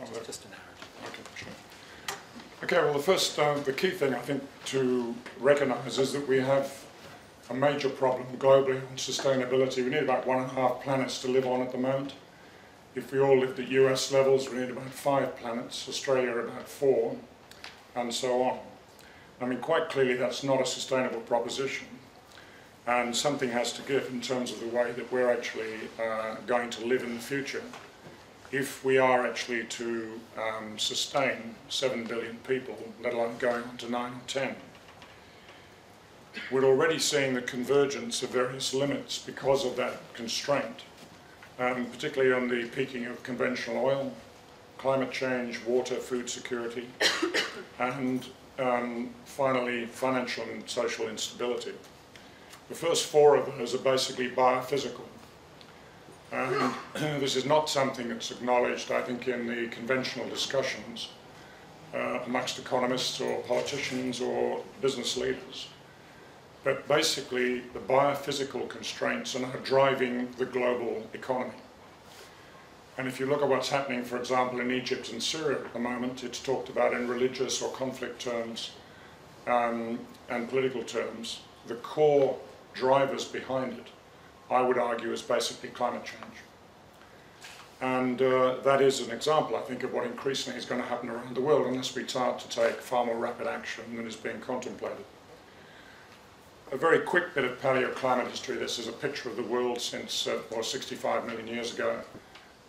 Oh, Just- that- Just a narrative. Okay, sure. Okay, well, the first, uh, the key thing I think to recognise is that we have a major problem globally on sustainability. We need about one and a half planets to live on at the moment. If we all lived at US levels, we need about five planets, Australia about four, and so on. I mean, quite clearly that's not a sustainable proposition. And something has to give in terms of the way that we're actually uh, going to live in the future if we are actually to um, sustain 7 billion people, let alone going on to 9 or 10. We're already seeing the convergence of various limits because of that constraint, um, particularly on the peaking of conventional oil, climate change, water, food security, and um, finally financial and social instability. The first four of those are basically biophysical. And this is not something that's acknowledged, I think, in the conventional discussions uh, amongst economists or politicians or business leaders. But basically, the biophysical constraints are now driving the global economy. And if you look at what's happening, for example, in Egypt and Syria at the moment, it's talked about in religious or conflict terms um, and political terms. The core drivers behind it I would argue is basically climate change. And uh, that is an example, I think, of what increasingly is going to happen around the world unless we start to take far more rapid action than is being contemplated. A very quick bit of paleoclimate history. This is a picture of the world since, uh, well, 65 million years ago.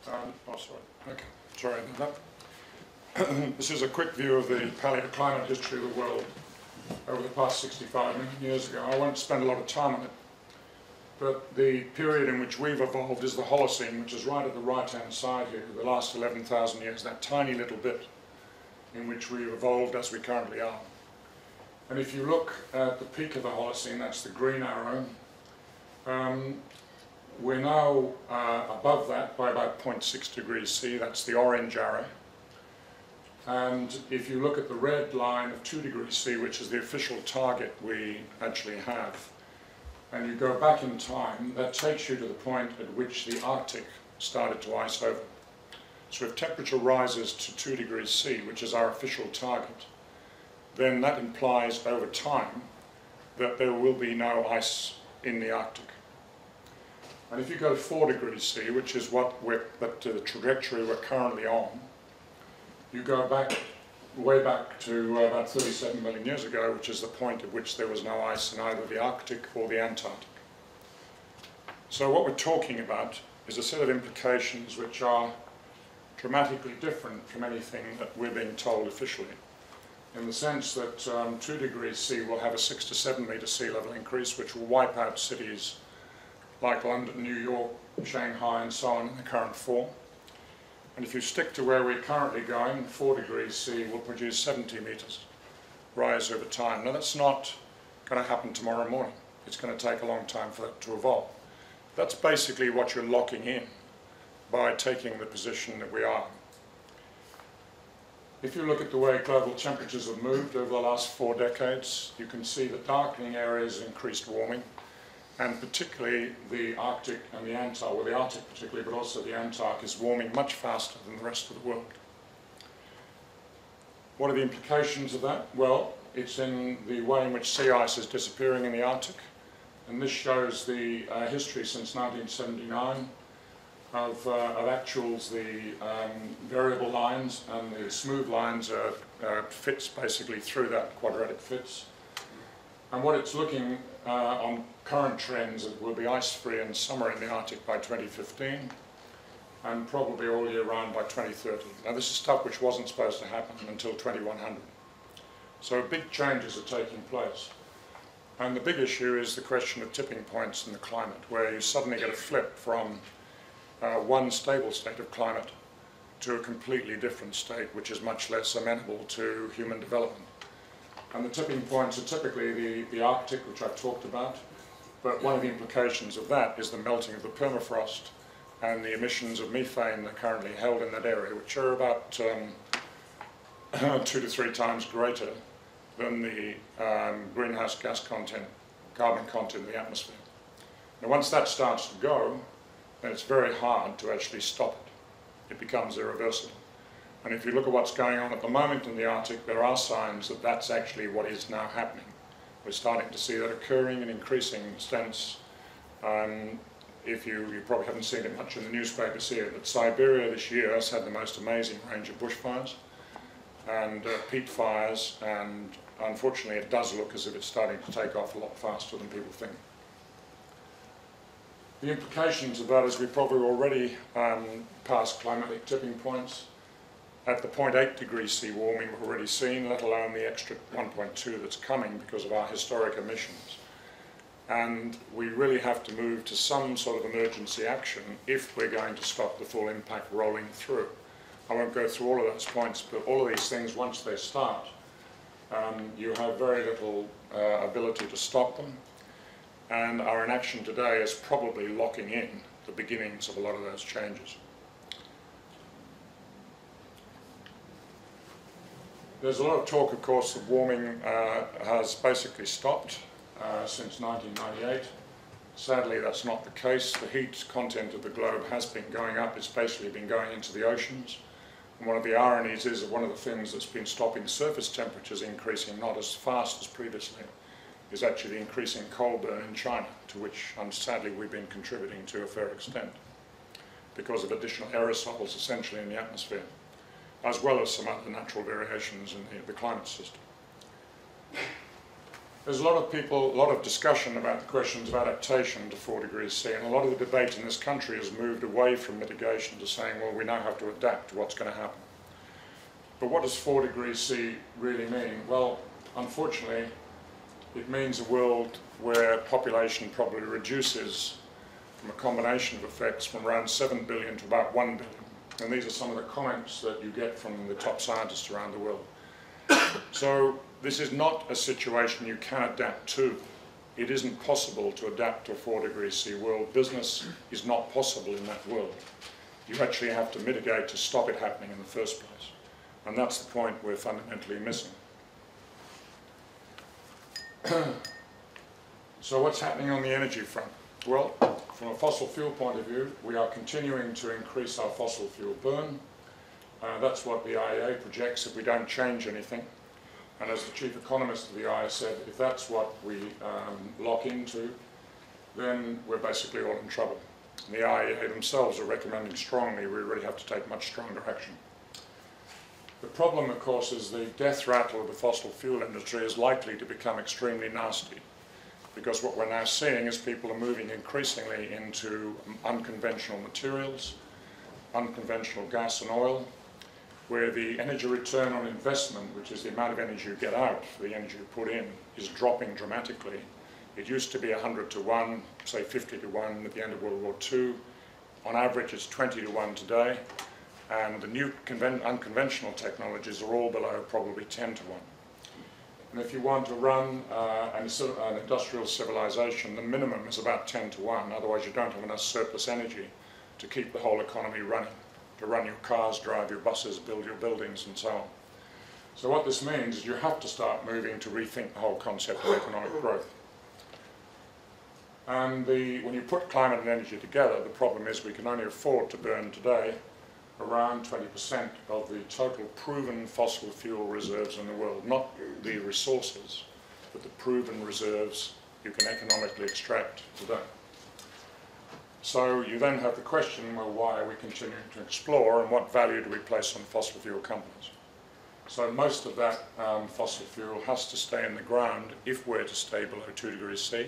Um, oh, sorry. Okay, sorry about that. this is a quick view of the paleoclimate history of the world over the past 65 million years ago. I won't spend a lot of time on it. But the period in which we've evolved is the Holocene, which is right at the right-hand side here, the last 11,000 years, that tiny little bit in which we've evolved as we currently are. And if you look at the peak of the Holocene, that's the green arrow, um, we're now uh, above that by about 0.6 degrees C, that's the orange arrow. And if you look at the red line of 2 degrees C, which is the official target we actually have, and you go back in time, that takes you to the point at which the Arctic started to ice over. So if temperature rises to 2 degrees C, which is our official target, then that implies over time that there will be no ice in the Arctic. And if you go to 4 degrees C, which is what the uh, trajectory we're currently on, you go back way back to uh, about 37 million years ago, which is the point at which there was no ice in either the Arctic or the Antarctic. So what we're talking about is a set of implications which are dramatically different from anything that we're being told officially, in the sense that um, 2 degrees C will have a 6 to 7 metre sea level increase, which will wipe out cities like London, New York, Shanghai and so on in the current form. And if you stick to where we're currently going, 4 degrees C will produce 70 metres rise over time. Now that's not going to happen tomorrow morning. It's going to take a long time for that to evolve. That's basically what you're locking in by taking the position that we are. If you look at the way global temperatures have moved over the last four decades, you can see that darkening areas increased warming, and particularly the Arctic and the Antarctic, well the Arctic particularly, but also the Antarctic is warming much faster than the rest of the world. What are the implications of that? Well, it's in the way in which sea ice is disappearing in the Arctic, and this shows the uh, history since 1979 of, uh, of actuals, the um, variable lines and the smooth lines are, are fits basically through that quadratic fits. And what it's looking uh, on current trends, it will be ice-free in summer in the Arctic by 2015 and probably all year round by 2030. Now this is stuff which wasn't supposed to happen until 2100. So big changes are taking place. And the big issue is the question of tipping points in the climate, where you suddenly get a flip from uh, one stable state of climate to a completely different state, which is much less amenable to human development. And the tipping points are typically the, the Arctic, which I've talked about, but one of the implications of that is the melting of the permafrost and the emissions of methane that are currently held in that area, which are about um, two to three times greater than the um, greenhouse gas content, carbon content in the atmosphere. Now once that starts to go, then it's very hard to actually stop it. It becomes irreversible. And if you look at what's going on at the moment in the Arctic, there are signs that that's actually what is now happening. We're starting to see that occurring in increasing extents. Um, if you, you probably haven't seen it much in the newspapers here, but Siberia this year has had the most amazing range of bushfires and uh, peat fires, and unfortunately it does look as if it's starting to take off a lot faster than people think. The implications of that is we've probably already um, passed climatic tipping points. At the 0.8 degrees C warming we've already seen, let alone the extra 1.2 that's coming because of our historic emissions. And we really have to move to some sort of emergency action if we're going to stop the full impact rolling through. I won't go through all of those points, but all of these things, once they start, um, you have very little uh, ability to stop them. And our inaction today is probably locking in the beginnings of a lot of those changes. There's a lot of talk, of course, that warming uh, has basically stopped uh, since 1998. Sadly, that's not the case. The heat content of the globe has been going up. It's basically been going into the oceans. And one of the ironies is that one of the things that's been stopping surface temperatures increasing not as fast as previously is actually the increasing coal burn in China, to which, um, sadly, we've been contributing to a fair extent because of additional aerosols essentially in the atmosphere as well as some other natural variations in the, the climate system. There's a lot of people, a lot of discussion about the questions of adaptation to 4 degrees C, and a lot of the debate in this country has moved away from mitigation to saying, well, we now have to adapt to what's going to happen. But what does 4 degrees C really mean? Well, unfortunately, it means a world where population probably reduces from a combination of effects from around 7 billion to about 1 billion. And these are some of the comments that you get from the top scientists around the world. so this is not a situation you can adapt to. It isn't possible to adapt to a 4 degrees C world. Business is not possible in that world. You actually have to mitigate to stop it happening in the first place. And that's the point we're fundamentally missing. so what's happening on the energy front? Well, from a fossil fuel point of view, we are continuing to increase our fossil fuel burn. Uh, that's what the IEA projects if we don't change anything. And as the chief economist of the IEA said, if that's what we um, lock into, then we're basically all in trouble. And the IEA themselves are recommending strongly we really have to take much stronger action. The problem, of course, is the death rattle of the fossil fuel industry is likely to become extremely nasty because what we're now seeing is people are moving increasingly into unconventional materials, unconventional gas and oil, where the energy return on investment, which is the amount of energy you get out for the energy you put in, is dropping dramatically. It used to be 100 to 1, say 50 to 1 at the end of World War II. On average, it's 20 to 1 today. And the new unconventional technologies are all below probably 10 to 1. And if you want to run uh, an, an, industrial civilization, the minimum is about 10 to 1. Otherwise, you don't have enough surplus energy to keep the whole economy running, to run your cars, drive your buses, build your buildings, and so on. So what this means is you have to start moving to rethink the whole concept of economic growth. And the, when you put climate and energy together, the problem is we can only afford to burn today around 20% of the total proven fossil fuel reserves in the world, not the resources, but the proven reserves you can economically extract today. So you then have the question, well, why are we continuing to explore and what value do we place on fossil fuel companies? So most of that um, fossil fuel has to stay in the ground if we're to stay below 2 degrees C,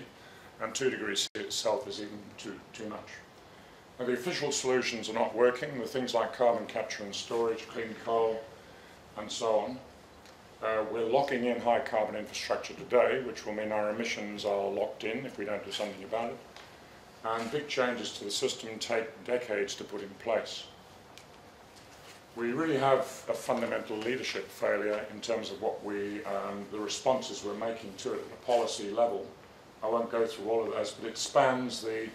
and 2 degrees C itself is even too, too much. The official solutions are not working The things like carbon capture and storage, clean coal, and so on. Uh, we're locking in high carbon infrastructure today, which will mean our emissions are locked in if we don't do something about it. And big changes to the system take decades to put in place. We really have a fundamental leadership failure in terms of what we, um, the responses we're making to it at the policy level. I won't go through all of those, but it spans the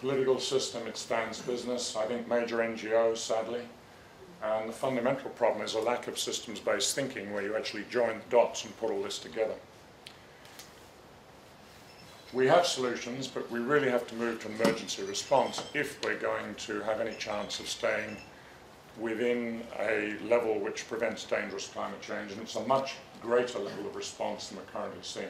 political system it expands business, I think major NGOs, sadly. And the fundamental problem is a lack of systems-based thinking where you actually join the dots and put all this together. We have solutions, but we really have to move to emergency response if we're going to have any chance of staying within a level which prevents dangerous climate change, and it's a much greater level of response than we're currently seeing.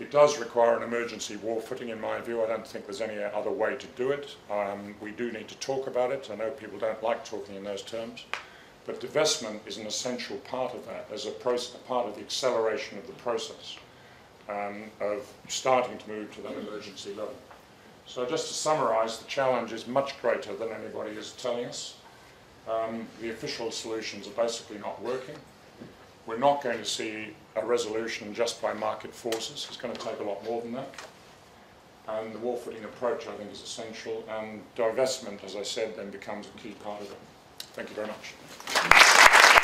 It does require an emergency war footing, in my view. I don't think there's any other way to do it. Um, we do need to talk about it. I know people don't like talking in those terms. But divestment is an essential part of that, as a, a part of the acceleration of the process um, of starting to move to that emergency level. So just to summarise, the challenge is much greater than anybody is telling us. Um, the official solutions are basically not working. We're not going to see a resolution just by market forces. It's going to take a lot more than that. And the wall footing approach, I think, is essential. And divestment, as I said, then becomes a key part of it. Thank you very much.